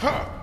Huh!